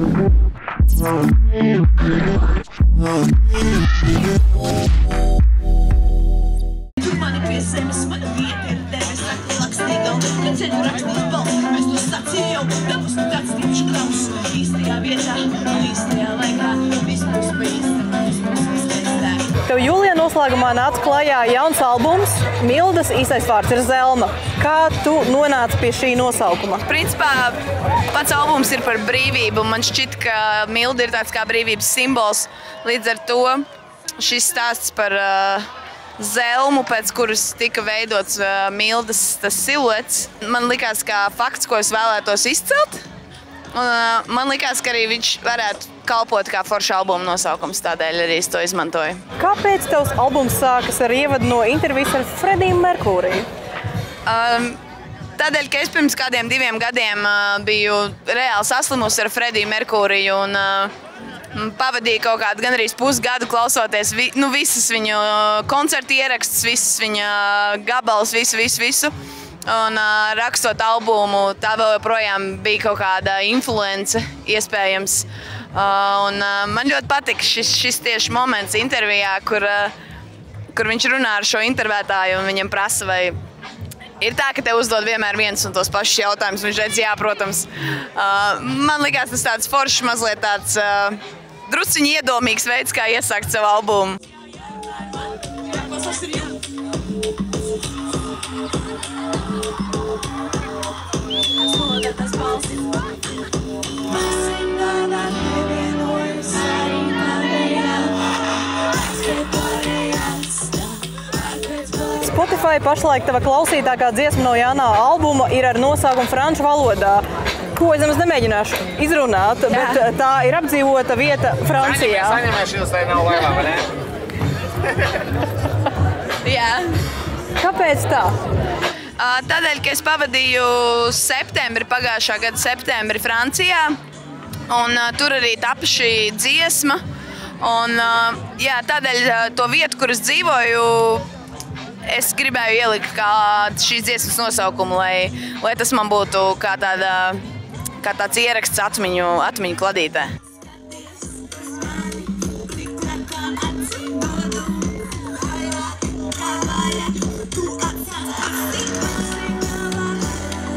Tur mani pie zemes, mana vieta ir debesis, akli lakstīga un ne ceļu rakstīja balss. Es to sacīju jau, dabus tu tāds tieši klaus. Īstajā vietā, īstajā laikā, viss būs pa īstam, viss būs viskaistāk. Tev jūlijā noslēgumā nāca klajā jauns albums. Mildas īstais vārds ir Zelma. Kā tu nonāci pie šī nosaukuma? Principā pats albums ir par brīvību. Man šķiet, ka Milda ir tāds kā brīvības simbols. Līdz ar to šis stāsts par uh, zelmu, pēc kuras tika veidots uh, Mildas siluets, man likās kā fakts, ko es vēlētos izcelt. Un, uh, man likās, ka arī viņš varētu kalpot kā forša albuma nosaukums, tādēļ arī es to izmantoju. Kāpēc tavs albums sākas ar ievadu no intervijas ar Frediju Merkūriju? Um, Tādēļ, ka es pirms kādiem diviem gadiem uh, biju reāli saslimusi ar Frediju Merkūriju un uh, pavadīju kaut kādu gan arī pusgadu klausoties vi, nu, visas viņa uh, koncertu ierakstus, visas viņa gabalus, visu, visu, visu. Un uh, rakstot albumu, tā vēl joprojām bija kaut kāda influence, iespējams. Uh, un, uh, man ļoti patika šis, šis tieši moments intervijā, kur, uh, kur viņš runā ar šo intervētāju un viņam prasa, vai Ir tā, ka te uzdod vienmēr viens un tos pašus jautājumus. Viņš teica, jā, protams. Uh, man liekas, tas tāds foršs, mazliet tāds uh, drusciņi iedomīgs veids, kā iesākt savu albumu. Spotify pašlaik tava klausītākā dziesma no jaunā albuma ir ar nosaukumu franču valodā. Ko es nemaz nemēģināšu izrunāt, Jā. bet eh, tā ir apdzīvota vieta Francijā. Saņemēšanas tai nav laivā, vai ne? Jā. Kāpēc tā? Tādēļ, ka es pavadīju septembri, pagājušā gada septembri Francijā, un tur arī tapa šī dziesma. Un, jā, tādēļ to vietu, kur es dzīvoju, es gribēju ielikt šīs dziesmas nosaukumu, lai, lai tas man būtu kā, tāda, kā tāds ieraksts atmiņu, atmiņu kladītē.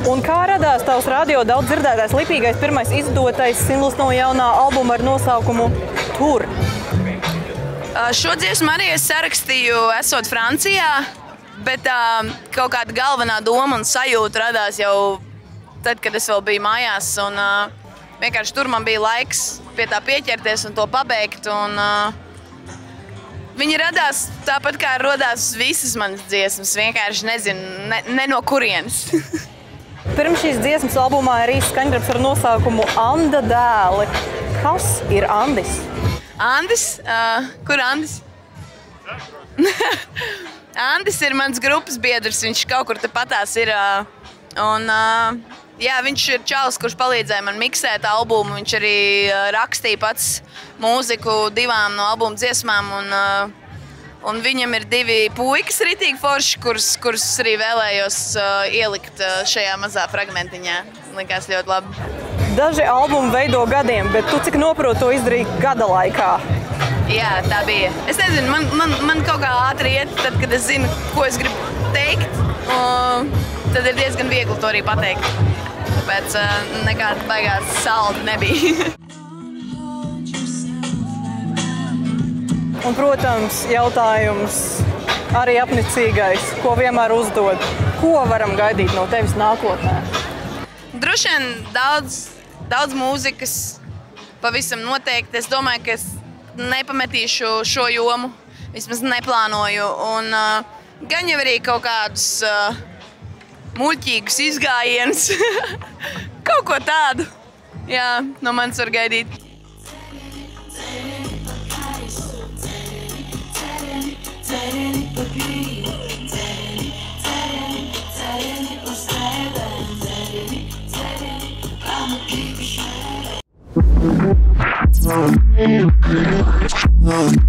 Un kā radās tavs radio daudz dzirdētais, lipīgais, pirmais izdotais singls no jaunā albuma ar nosaukumu Tur? Šo dziesmu arī es sarakstīju, esot Francijā, bet uh, kaut kāda galvenā doma un sajūta radās jau tad, kad es vēl biju mājās. Un, uh, vienkārši tur man bija laiks pie tā pieķerties un to pabeigt. Un, uh, viņi radās tāpat kā radās visas manas dziesmas. Vienkārši nezinu, ne, ne no kurienes. Pirms šīs dziesmas albumā ir īsts skaņdarbs ar nosaukumu Anda dēli. Kas ir Andis? Andis, uh, kur Andis? Andis ir mans grupas biedrs. Viņš kaut kur tepatās ir. Un, jā, viņš ir čalis, kurš palīdzēja man miksēt albumu. Viņš arī rakstīja pats mūziku divām no albuma dziesmām. Un, un viņam ir divi puikas, rītīgi forši, kurus, kurus arī vēlējos ielikt šajā mazā fragmentiņā. Likās ļoti labi. Daži albumi veido gadiem, bet tu cik noproti to izdarīt gada laikā? Jā, tā bija. Es nezinu, man, man, man kaut kā ātri iet, tad, kad es zinu, ko es gribu teikt. Un tad ir diezgan viegli to arī pateikt. Tāpēc uh, nekāda baigās salda nebija. Un, protams, jautājums arī apnicīgais, ko vienmēr uzdod. Ko varam gaidīt no tevis nākotnē? Droši vien daudz, daudz mūzikas, pavisam noteikti. Es domāju, ka es nepametīšu šo jomu. Vismaz neplānoju. Un, uh, gan jau arī kaut kādus uh, muļķīgus izgājienus. kaut ko tādu. Jā, no manis var gaidīt. Thank you.